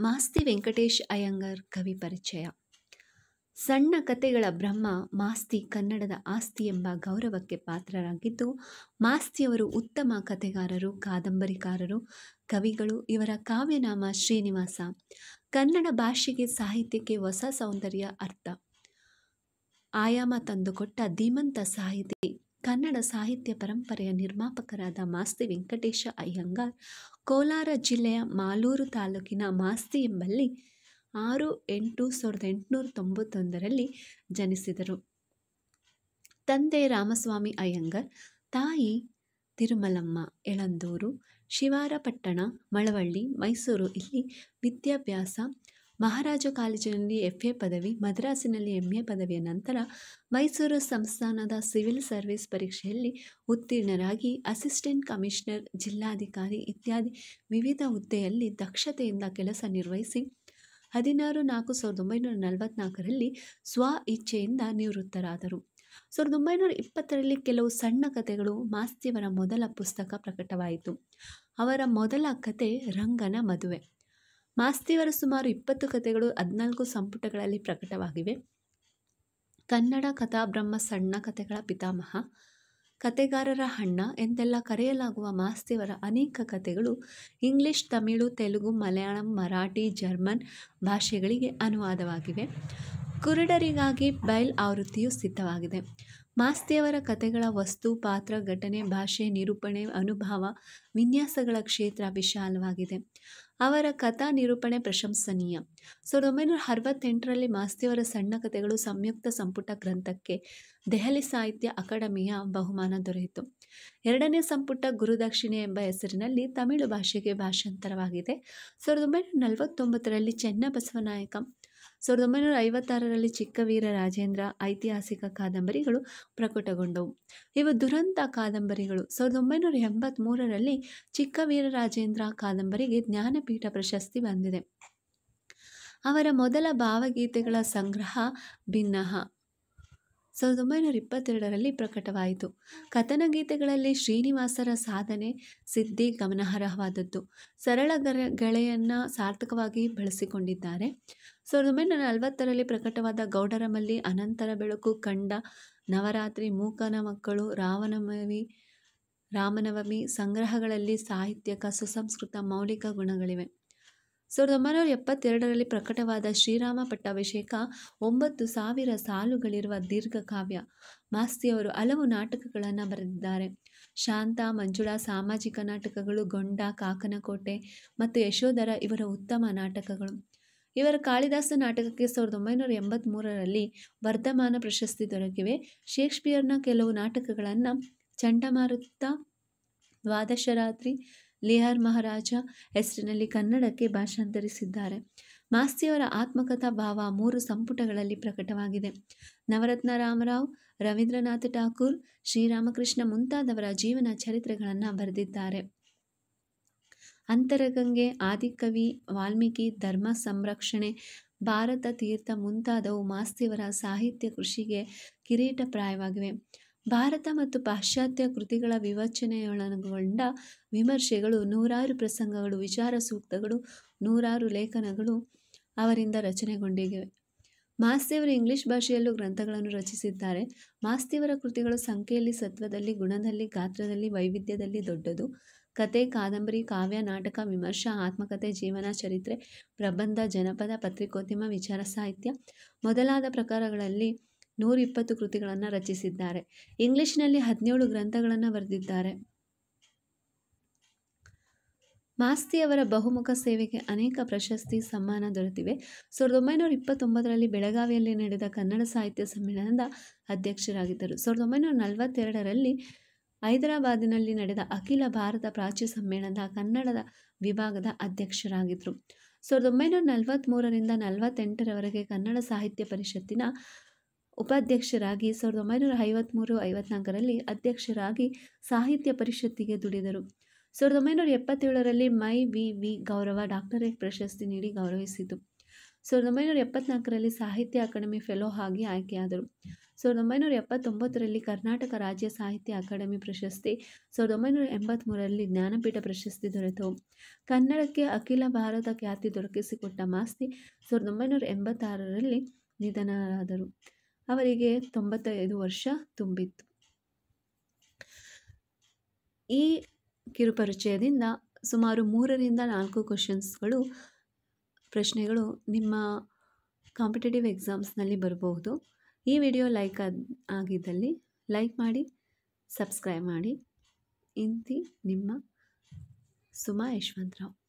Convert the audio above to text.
ಮಾಸ್ತಿ ವೆಂಕಟೇಶ್ ಅಯ್ಯಂಗಾರ್ ಕವಿ ಪರಿಚಯ. ಸಣ್ಣ ಕತೆಗಳ ಬ್ರಹ್ಮ ಮಾಸ್ತಿ ಕನ್ನಡದ ಆಸ್ತಿ ಎಂಬ ಗೌರವಕ್ಕೆ ಪಾತ್ರರಾಗಿದ್ದು, ಮಾಸ್ತಿಯವರು ಉತ್ತಮ ಕತೆಗಾರರು ಕಾದಂಬರಿಕಾರರು, ಕವಿಗಳು, ಇವರ ಕಾವ್ಯನಾಮ ಶ್ರೀನಿವಾಸ. ಕನ್ನಡ ಭಾಷೆಗೆ ಸಾಹಿತ್ಯಕ್ಕೆ ಹೊಸ ಸೌಂದರ್ಯ ಅರ್ಥ. ಆಯಾಮ ತಂದುಕೊಟ್ಟ ಧೀಮಂತ ಸಾಹಿತಿ ಕನ್ನಡ ಸಾಹಿತ್ಯ ಪರಂಪರೆಯ ನಿರ್ಮಾಪಕರಾದ ಮಾಸ್ತಿ ವೆಂಕಟೇಶ ಅಯ್ಯಂಗಾರ್, ಕೋಲಾರ ಜಿಲ್ಲೆಯ ಮಾಲೂರು ತಾಲೂಕಿನ ಮಾಸ್ತಿ ಎಂಬಲ್ಲಿ ಆರು ಎಂಟು ಸಾವಿರದ ಎಂಟುನೂರ ತೊಂಬತ್ತೊಂದರಲ್ಲಿ ಜನಿಸಿದರು. ತಂದೆ ರಾಮಸ್ವಾಮಿ ಅಯ್ಯಂಗಾರ್, ತಾಯಿ ತಿರುಮಲಮ್ಮ ಎಳಂದೂರು, ಶಿವಾರಪಟ್ಟಣ, ಮಳವಳ್ಳಿ, ಮೈಸೂರು ಇಲ್ಲಿ ವಿದ್ಯಾಭ್ಯಾಸ ಮಹಾರಾಜ ಕಾಲೇಜಿನಲ್ಲಿ ಎಫ್ ಎ ಪದವಿ, ಮದ್ರಾಸಿನಲ್ಲಿ ಎಂ ಎ ಪದವಿಯ ನಂತರ ಮೈಸೂರು ಸಂಸ್ಥಾನದ ಸಿವಿಲ್ ಸರ್ವಿಸ್ ಪರೀಕ್ಷೆಯಲ್ಲಿ ಉತ್ತೀರ್ಣರಾಗಿ ಅಸಿಸ್ಟೆಂಟ್ ಕಮಿಷನರ್, ಜಿಲ್ಲಾಧಿಕಾರಿ ಇತ್ಯಾದಿ ವಿವಿಧ ಹುದ್ದೆಯಲ್ಲಿ ದಕ್ಷತೆಯಿಂದ ಕೆಲಸ ನಿರ್ವಹಿಸಿ ಹದಿನಾರು ನಾಲ್ಕು ಸಾವಿರದ ಒಂಬೈನೂರ ನಲವತ್ನಾಲ್ಕರಲ್ಲಿ ಸ್ವ ಇಚ್ಛೆಯಿಂದ ನಿವೃತ್ತರಾದರು. ಸಾವಿರದ ಒಂಬೈನೂರ ಇಪ್ಪತ್ತರಲ್ಲಿ ಕೆಲವು ಸಣ್ಣ ಕಥೆಗಳು ಮಾಸ್ತಿಯವರ ಮೊದಲ ಪುಸ್ತಕ ಪ್ರಕಟವಾಯಿತು. ಅವರ ಮೊದಲ ಕತೆ ರಂಗನ ಮದುವೆ. ಮಾಸ್ತಿಯವರ ಸುಮಾರು ಇಪ್ಪತ್ತು ಕಥೆಗಳು ಹದಿನಾಲ್ಕು ಸಂಪುಟಗಳಲ್ಲಿ ಪ್ರಕಟವಾಗಿವೆ. ಕನ್ನಡ ಕಥಾಬ್ರಹ್ಮ ಸಣ್ಣ ಕಥೆಗಳ ಪಿತಾಮಹ. ಕತೆಗಾರರ ಹಣ್ಣ ಎಂದೆಲ್ಲ ಕರೆಯಲಾಗುವ ಮಾಸ್ತಿಯವರ ಅನೇಕ ಕಥೆಗಳು ಇಂಗ್ಲಿಷ್, ತಮಿಳು, ತೆಲುಗು, ಮಲಯಾಳಂ, ಮರಾಠಿ, ಜರ್ಮನ್ ಭಾಷೆಗಳಿಗೆ ಅನುವಾದವಾಗಿವೆ. ಕುರುಡರಿಗಾಗಿ ಬೈಲ್ ಆವೃತ್ತಿಯು ಸಿದ್ಧವಾಗಿದೆ. ಮಾಸ್ತಿಯವರ ಕಥೆಗಳ ವಸ್ತು, ಪಾತ್ರ, ಘಟನೆ, ಭಾಷೆ, ನಿರೂಪಣೆ, ಅನುಭವ, ವಿನ್ಯಾಸಗಳ ಕ್ಷೇತ್ರ ವಿಶಾಲವಾಗಿದೆ. ಅವರ ಕಥಾ ನಿರೂಪಣೆ ಪ್ರಶಂಸನೀಯ. ಸಾವಿರದ ಒಂಬೈನೂರ ಅರವತ್ತೆಂಟರಲ್ಲಿ ಮಾಸ್ತಿಯವರ ಸಣ್ಣ ಕಥೆಗಳು ಸಂಯುಕ್ತ ಸಂಪುಟ ಗ್ರಂಥಕ್ಕೆ ದೆಹಲಿ ಸಾಹಿತ್ಯ ಅಕಾಡೆಮಿಯ ಬಹುಮಾನ ದೊರೆಯಿತು. ಎರಡನೇ ಸಂಪುಟ ಗುರುದಕ್ಷಿಣೆ ಎಂಬ ಹೆಸರಿನಲ್ಲಿ ತಮಿಳು ಭಾಷೆಗೆ ಭಾಷಾಂತರವಾಗಿದೆ. ಸಾವಿರದ ಒಂಬೈನೂರ ನಲವತ್ತೊಂಬತ್ತರಲ್ಲಿ ಚೆನ್ನಬಸವನಾಯಕ ಸಾವಿರದ ಒಂಬೈನೂರ ಐವತ್ತಾರರಲ್ಲಿ ಚಿಕ್ಕವೀರ ರಾಜೇಂದ್ರ ಐತಿಹಾಸಿಕ ಕಾದಂಬರಿಗಳು ಪ್ರಕಟಗೊಂಡವು. ಇವು ದುರಂತ ಕಾದಂಬರಿಗಳು. ಸಾವಿರದ ಒಂಬೈನೂರ ಎಂಬತ್ತ್ಮೂರರಲ್ಲಿ ಚಿಕ್ಕವೀರ ರಾಜೇಂದ್ರ ಕಾದಂಬರಿಗೆ ಜ್ಞಾನಪೀಠ ಪ್ರಶಸ್ತಿ ಬಂದಿದೆ. ಅವರ ಮೊದಲ ಭಾವಗೀತೆಗಳ ಸಂಗ್ರಹ ಭಿನ್ನಹ. ಸಾವಿರದ ಒಂಬೈನೂರ ಇಪ್ಪತ್ತೆರಡರಲ್ಲಿ ಪ್ರಕಟವಾಯಿತು. ಕಥನಗೀತೆಗಳಲ್ಲಿ ಶ್ರೀನಿವಾಸರ ಸಾಧನೆ ಸಿದ್ಧಿ ಗಮನಾರ್ಹವಾದದ್ದು. ಸರಳ ಗರ, ಗೆಳೆಯನ್ನು ಸಾರ್ಥಕವಾಗಿ ಬಳಸಿಕೊಂಡಿದ್ದಾರೆ. ಸಾವಿರದ ಒಂಬೈನೂರ ನಲವತ್ತರಲ್ಲಿ ಪ್ರಕಟವಾದ ಗೌಡರಮಲ್ಲಿ ಅನಂತರ ಬೆಳಕು ಕಂಡ ನವರಾತ್ರಿ ಮೂಕನ ಮಕ್ಕಳು ರಾಮನವಮಿ ರಾಮನವಮಿ ಸಂಗ್ರಹಗಳಲ್ಲಿ ಸಾಹಿತ್ಯಕ ಸುಸಂಸ್ಕೃತ ಮೌಲಿಕ ಗುಣಗಳಿವೆ. ಸಾವಿರದ ಒಂಬೈನೂರ ಎಪ್ಪತ್ತೆರಡರಲ್ಲಿ ಪ್ರಕಟವಾದ ಶ್ರೀರಾಮ ಪಟ್ಟಾಭಿಷೇಕ ಒಂಬತ್ತು ಸಾವಿರ ಸಾಲುಗಳಿರುವ ದೀರ್ಘಕಾವ್ಯ ಮಾಸ್ತಿಯವರು ಹಲವು ನಾಟಕಗಳನ್ನು ಬರೆದಿದ್ದಾರೆ. ಶಾಂತ, ಮಂಜುಳಾ, ಸಾಮಾಜಿಕ ನಾಟಕಗಳು, ಗೊಂಡ, ಕಾಕನಕೋಟೆ ಮತ್ತು ಯಶೋಧರ ಇವರ ಉತ್ತಮ ನಾಟಕಗಳು. ಇವರ ಕಾಳಿದಾಸ ನಾಟಕಕ್ಕೆ ಸಾವಿರದ ಒಂಬೈನೂರ ಎಂಬತ್ತ್ಮೂರರಲ್ಲಿ ವರ್ಧಮಾನ ಪ್ರಶಸ್ತಿ ದೊರಕಿವೆ. ಶೇಕ್ಸ್ಪಿಯರ್ನ ಕೆಲವು ನಾಟಕಗಳನ್ನು ಚಂಡಮಾರುತ ದ್ವಾದಶರಾತ್ರಿ ಲಿಹಾರ್ ಮಹಾರಾಜ ಹೆಸರಿನಲ್ಲಿ ಕನ್ನಡಕ್ಕೆ ಭಾಷಾಂತರಿಸಿದ್ದಾರೆ. ಮಾಸ್ತಿಯವರ ಆತ್ಮಕಥಾ ಭಾವ ಮೂರು ಸಂಪುಟಗಳಲ್ಲಿ ಪ್ರಕಟವಾಗಿದೆ. ನವರತ್ನ ರಾಮರಾವ್, ರವೀಂದ್ರನಾಥ ಠಾಕೂರ್, ಶ್ರೀರಾಮಕೃಷ್ಣ ಮುಂತಾದವರ ಜೀವನ ಚರಿತ್ರೆಗಳನ್ನು ಬರೆದಿದ್ದಾರೆ. ಅಂತರಗಂಗೆ, ಆದಿಕವಿ, ವಾಲ್ಮೀಕಿ, ಧರ್ಮ ಸಂರಕ್ಷಣೆ, ಭಾರತ ತೀರ್ಥ ಮುಂತಾದವು ಮಾಸ್ತಿಯವರ ಸಾಹಿತ್ಯ ಕೃಷಿಗೆ ಕಿರೀಟಪ್ರಾಯವಾಗಿವೆ ಭಾರತ ಮತ್ತು ಪಾಶ್ಚಾತ್ಯ ಕೃತಿಗಳ ವಿವಚನೆಯೊಳಗೊಂಡ ವಿಮರ್ಶೆಗಳು, ನೂರಾರು ಪ್ರಸಂಗಗಳು, ವಿಚಾರ ಸೂಕ್ತಗಳು, ನೂರಾರು ಲೇಖನಗಳು ಅವರಿಂದ ರಚನೆಗೊಂಡಿವೆ. ಮಾಸ್ತಿಯವರು ಇಂಗ್ಲಿಷ್ ಭಾಷೆಯಲ್ಲೂ ಗ್ರಂಥಗಳನ್ನು ರಚಿಸಿದ್ದಾರೆ. ಮಾಸ್ತಿಯವರ ಕೃತಿಗಳು ಸಂಖ್ಯೆಯಲ್ಲಿ, ಸತ್ವದಲ್ಲಿ, ಗುಣದಲ್ಲಿ, ಗಾತ್ರದಲ್ಲಿ, ವೈವಿಧ್ಯದಲ್ಲಿ ದೊಡ್ಡದು. ಕತೆ, ಕಾದಂಬರಿ, ಕಾವ್ಯ, ನಾಟಕ, ವಿಮರ್ಶ ಆತ್ಮಕಥೆ ಜೀವನ, ಚರಿತ್ರೆ, ಪ್ರಬಂಧ, ಜನಪದ, ಪತ್ರಿಕೋದ್ಯಮ, ವಿಚಾರ, ಸಾಹಿತ್ಯ ಮೊದಲಾದ ಪ್ರಕಾರಗಳಲ್ಲಿ ನೂರ ಇಪ್ಪತ್ತು ಕೃತಿಗಳನ್ನು ರಚಿಸಿದ್ದಾರೆ. ಇಂಗ್ಲಿಷ್ನಲ್ಲಿ ಹದಿನೇಳು ಗ್ರಂಥಗಳನ್ನು ಬರೆದಿದ್ದಾರೆ. ಮಾಸ್ತಿಯವರ ಬಹುಮುಖ ಸೇವೆಗೆ ಅನೇಕ ಪ್ರಶಸ್ತಿ, ಸಮ್ಮಾನ ದೊರೆತಿವೆ. ಸಾವಿರದ ಒಂಬೈನೂರ ಇಪ್ಪತ್ತೊಂಬತ್ತರಲ್ಲಿ ಬೆಳಗಾವಿಯಲ್ಲಿ ನಡೆದ ಕನ್ನಡ ಸಾಹಿತ್ಯ ಸಮ್ಮೇಳನದ ಅಧ್ಯಕ್ಷರಾಗಿದ್ದರು. ಸಾವಿರದ ಒಂಬೈನೂರ ನಲವತ್ತೆರಡರಲ್ಲಿ ಹೈದರಾಬಾದಿನಲ್ಲಿ ನಡೆದ ಅಖಿಲ ಭಾರತ ಪ್ರಾಚ್ಯ ಸಮ್ಮೇಳನದ ಕನ್ನಡದ ವಿಭಾಗದ ಅಧ್ಯಕ್ಷರಾಗಿದ್ದರು ಸಾವಿರದ ಒಂಬೈನೂರ ನಲವತ್ತ್ಮೂರರಿಂದ ನಲವತ್ತೆಂಟರವರೆಗೆ ಕನ್ನಡ ಸಾಹಿತ್ಯ ಪರಿಷತ್ತಿನ ಉಪಾಧ್ಯಕ್ಷರಾಗಿ ಸಾವಿರದ ಒಂಬೈನೂರ ಐವತ್ತ್ಮೂರು ಐವತ್ನಾಲ್ಕರಲ್ಲಿ ಅಧ್ಯಕ್ಷರಾಗಿ ಸಾಹಿತ್ಯ ಪರಿಷತ್ತಿಗೆ ದುಡಿದರು. ಸಾವಿರದ ಒಂಬೈನೂರ ಎಪ್ಪತ್ತೇಳರಲ್ಲಿ ಮೈ ವಿ ವಿ ಗೌರವ ಡಾಕ್ಟರೇಟ್ ಪ್ರಶಸ್ತಿ ನೀಡಿ ಗೌರವಿಸಿತು. ಸಾವಿರದ ಒಂಬೈನೂರ ಎಪ್ಪತ್ನಾಲ್ಕರಲ್ಲಿ ಸಾಹಿತ್ಯ ಅಕಾಡೆಮಿ ಫೆಲೋ ಆಗಿ ಆಯ್ಕೆಯಾದರು. ಸಾವಿರದ ಒಂಬೈನೂರ ಎಪ್ಪತ್ತೊಂಬತ್ತರಲ್ಲಿ ಕರ್ನಾಟಕ ರಾಜ್ಯ ಸಾಹಿತ್ಯ ಅಕಾಡೆಮಿ ಪ್ರಶಸ್ತಿ, ಸಾವಿರದ ಒಂಬೈನೂರ ಎಂಬತ್ತ್ಮೂರರಲ್ಲಿ ಜ್ಞಾನಪೀಠ ಪ್ರಶಸ್ತಿ ದೊರೆತವು ಕನ್ನಡಕ್ಕೆ ಅಖಿಲ ಭಾರತ ಖ್ಯಾತಿ ದೊರಕಿಸಿಕೊಟ್ಟ ಮಾಸ್ತಿ ಸಾವಿರದ ಒಂಬೈನೂರ ಎಂಬತ್ತಾರರಲ್ಲಿ ನಿಧನರಾದರು. ಅವರಿಗೆ ತೊಂಬತ್ತೈದು ವರ್ಷ ತುಂಬಿತ್ತು. ಈ ಕಿರುಪರಿಚಯದಿಂದ ಸುಮಾರು ಮೂರರಿಂದ ನಾಲ್ಕು ಕ್ವಶನ್ಸ್ಗಳು ಪ್ರಶ್ನೆಗಳು ನಿಮ್ಮ ಕಾಂಪಿಟೇಟಿವ್ ಎಕ್ಸಾಮ್ಸ್ನಲ್ಲಿ ಬರಬಹುದು. ಈ ವಿಡಿಯೋ ಲೈಕ್ ಆಗಿದ್ದಲ್ಲಿ ಲೈಕ್ ಮಾಡಿ, ಸಬ್ಸ್ಕ್ರೈಬ್ ಮಾಡಿ. ಇಂತಿ ನಿಮ್ಮ ಸುಮಾ ಯಶವಂತರಾವ್.